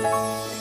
Música